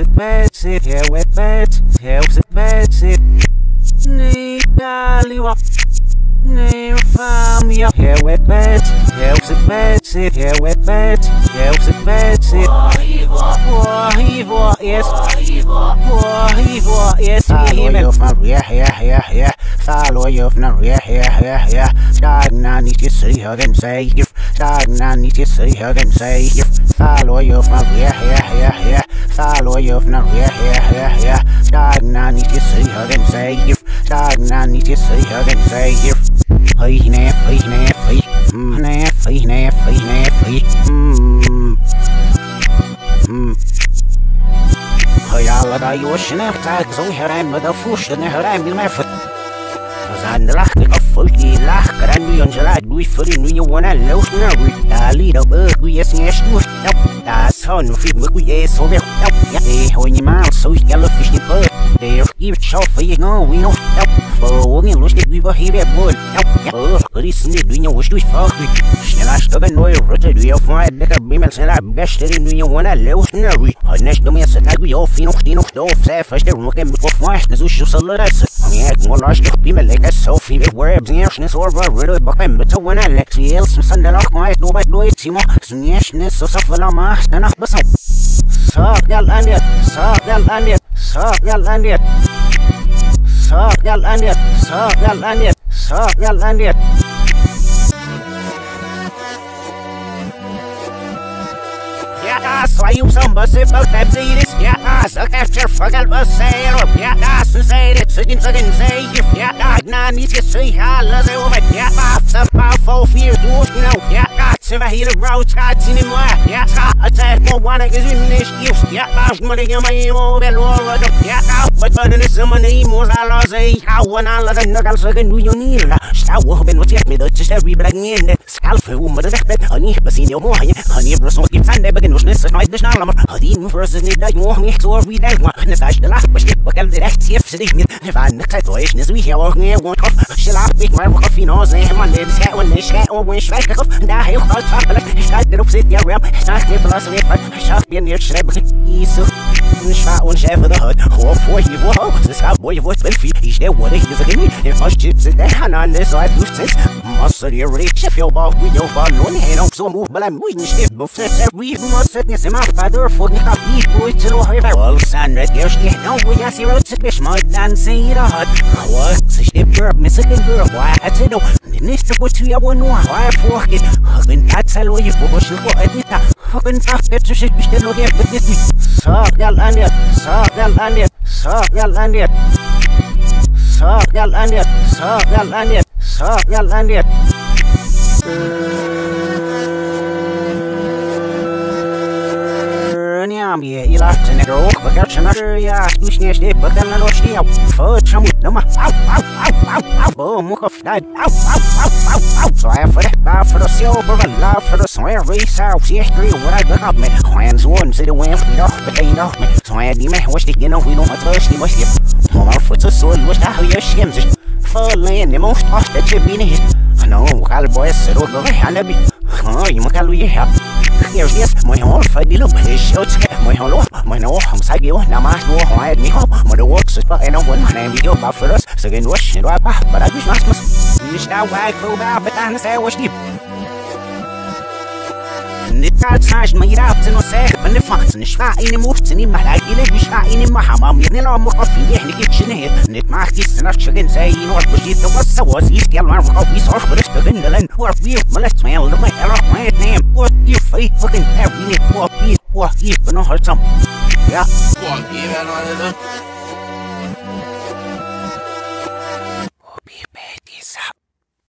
Betsy, here with Betsy, here with Betsy. Nee, Daliwa. Nee, famia. Here with Betsy, here with Betsy, here with Betsy, here with Betsy. War evil, yes. War evil, yes. Follow you from yeah, yeah, yeah, yeah. Follow you from yeah, yeah, yeah, yeah. Stagna need to see her and say if Stagna need to see her and say if Follow you from yeah, yeah, yeah, yeah. Follow you from yeah, yeah, yeah, yeah. Stagna need to see her and say if Stagna need to see her and say if Hey, nap, hey, nap, hey, mm, nap, hey, nap, hey, nap, hey, mm, mm. Hayal da yosh ne tag zo heram med da fush ne heram bil mafat Zan lach de fulki lach kan nu yon jala du furi nu yo wana los na wi ali da be ku yes ngesh tu da son fi me ku yes so be ya e ho ni ma so yellow fish ni pe de if show for you no we don't no fo wongi los de we he be bol ya oh ريسن الدنيا وش وش فاضي شنا اشتغل نوي الرتا دويا فاي بك بيما سنلعب باشتري الدنيا وأنا لوش ناوي هناش دمية سنعجو يا في نختي نختو ساف اشتر مكان بتوف واش نزوش يوصل لراسة مياك مولا اشتغ بيما لك السوفي بك ورب زنياش نصور برولو بقيم بتوانا لك سيال سمسن للاخ معايت نوبات نويت سيما زنياش نصو صفلا ما احسن اخبصهم ساق يا الانيت ساق يا الانيت ساق يا الانيت ساق يا الانيت ساق يا الانيت ساق يا الانيت yal andiat, sak yal andiat, sak yal andiat. Sak yal andiat, sak yal andiat, Second, second, say if yeah, God, nah, need to say I love it over yeah, five, seven, five, four, fear, do you know, yeah, God, seven, hit a road, God, ten, and yeah, God, attack, more, wanna get in this, you, yeah, five, money, and my emo, that Laura, the, yeah, God, but but in the summer, name I lost a how when I love a nut, I'll suck a new union, shower, hoping what's me, the just every black man, scalp, whom, but that, honey, but see, no more, honey, Brussels, it's Sunday, but in Rushness, it's my dish, I'm a, I didn't versus need that, you want me, so every day, one, and it's like the last, but shit, but I'll do that, see if it's Vannak egy és nézz mi hol ne wontok Se látnék már a finozém A népsze a nese a winsvek De helyok a csakalak Sajt rup szét nyelvem Sajt nép lasz vépad Sajt bien ér sreb Isu Nishfa on chef of the hood Or for he will ho This guy boy voice been feet Each day what it is a gimme If I chips it then on this side loose شف يو باف وي يو بالون هنا سو مو بلا مو نشف بفسر وي مصر نسمع فادر فوق نقاب بيك بوي تلو هاي والسان رد يرشني نو وي اسي روت سكش ما دان سيرا هاد وقت سشتي برب مسك البرب واحد سنو نست بوت يا ونوا واي فوق هبن تاتسل وي بوش لو اديتا هبن تافت سشت بشتلو هي بدتني ساق يال انيت ساق يال انيت ساق يال انيت ساق Ah, yeah, land it. Nyam ye ilat ne ro bakar shana ya ushne shne bakar na loshi au fo chamu dama au au au au au bo mu khof dad au au au au au so I for it ba for the silver and love for the swear we south yeah three what I got me hands one sit away from you but they know me so I need me wish to get on we don't touch the wish you Mama for so so wish I hear shims full land, the most toss that you been hit, I know, Kyle boy, sit over, oh, and be, oh, you must have you Here's this, my whole fight look, his shots, my whole my no, I'm my door, I me home, my the works, and I want my name, you about for us, again, wash and wipe but I wish must. You shall wag, go out, but I say, wash deep. نتعش ما يرابط نوساك ما نفعت نشفعيني موفتني ما حلاقيلي بشفعيني ما حمام يعني لا مقفي يعني كي تشنهد نت ما سنة شغن زين وجيت توسع وزيت يلا وقوي صرف برشتغن لن وربي ملت ميل لما يروح ما يتنام وكي في فكن تابيني وكي وكي بنهرتم يا وكي بنهرتم